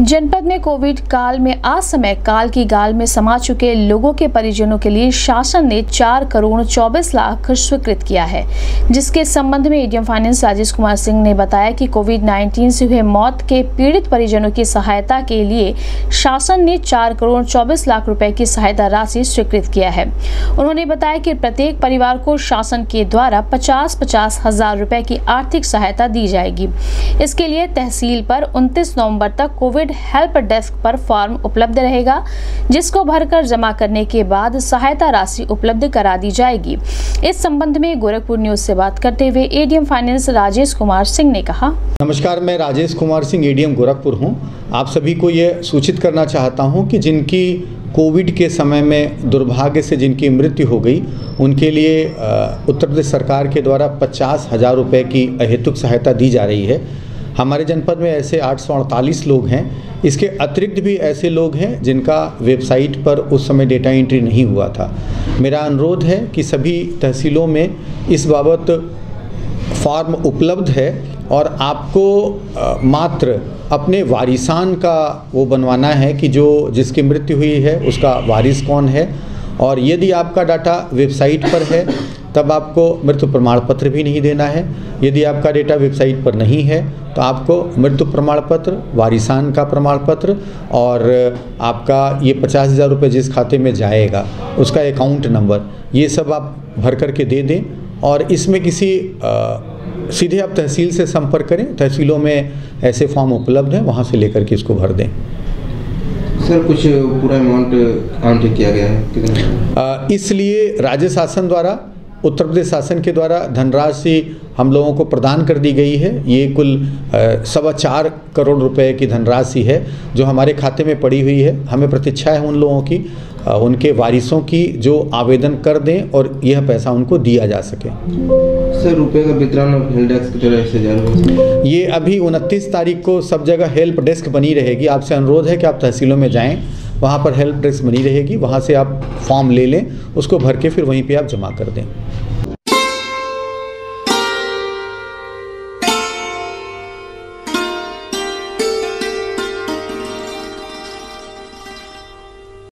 जनपद में कोविड काल में असमय काल की गाल में समा चुके लोगों के परिजनों के लिए शासन ने चार करोड़ चौबीस लाख स्वीकृत किया है। जिसके संबंध में एडीएम फाइनेंस राजेश कुमार सिंह ने बताया कि कोविड 19 से हुए मौत के पीड़ित परिजनों की सहायता के लिए शासन ने चार करोड़ चौबीस लाख रुपए की सहायता राशि स्वीकृत किया है। उन्होंने बताया कि प्रत्येक परिवार को शासन के द्वारा पचास पचास हज़ार रुपए की आर्थिक सहायता दी जाएगी। इसके लिए तहसील पर उनतीस नवंबर तक कोविड हेल्प डेस्क पर फॉर्म उपलब्ध रहेगा, जिसको भरकर जमा करने के बाद सहायता राशि उपलब्ध करा दी जाएगी। इस संबंध में गोरखपुर न्यूज़ से बात करते हुए एडीएम फाइनेंस राजेश कुमार सिंह ने कहा। नमस्कार, मैं राजेश कुमार सिंह एडीएम गोरखपुर हूँ। आप सभी को ये सूचित करना चाहता हूँ कि जिनकी कोविड के समय में दुर्भाग्य से जिनकी मृत्यु हो गई, उनके लिए उत्तर प्रदेश सरकार के द्वारा पचास हज़ार रुपये की अहेतुक सहायता दी जा रही है। हमारे जनपद में ऐसे आठ सौ अड़तालीस लोग हैं। इसके अतिरिक्त भी ऐसे लोग हैं जिनका वेबसाइट पर उस समय डेटा एंट्री नहीं हुआ था। मेरा अनुरोध है कि सभी तहसीलों में इस बाबत फॉर्म उपलब्ध है और आपको मात्र अपने वारिसान का वो बनवाना है कि जो जिसकी मृत्यु हुई है उसका वारिस कौन है। और यदि आपका डाटा वेबसाइट पर है तब आपको मृत्यु प्रमाण पत्र भी नहीं देना है। यदि आपका डेटा वेबसाइट पर नहीं है तो आपको मृत्यु प्रमाण पत्र वारिसान का प्रमाण पत्र और आपका ये पचास हज़ार रुपये जिस खाते में जाएगा उसका अकाउंट नंबर ये सब आप भर करके दे दें और इसमें किसी अ, सीधे आप तहसील से संपर्क करें। तहसीलों में ऐसे फॉर्म उपलब्ध हैं वहाँ से लेकर के इसको भर दें। सर, कुछ पूरा अमाउंट काउंट किया गया है? इसलिए राज्य शासन द्वारा, उत्तर प्रदेश शासन के द्वारा धनराशि हम लोगों को प्रदान कर दी गई है। ये कुल सवा चार करोड़ रुपए की धनराशि है, जो हमारे खाते में पड़ी हुई है। हमें प्रतीक्षा है उन लोगों की। उनके वारिसों की जो आवेदन कर दें और यह पैसा उनको दिया जा सके। सर रुपये का वितरण हेल्प डेस्क की से जारी ये अभी उनतीस तारीख को सब जगह हेल्प डेस्क बनी रहेगी। आपसे अनुरोध है कि आप तहसीलों में जाएँ वहाँ पर हेल्प डेस्क बनी रहेगी वहाँ से आप फॉर्म ले लें उसको भर के फिर वहीं पे आप जमा कर दें।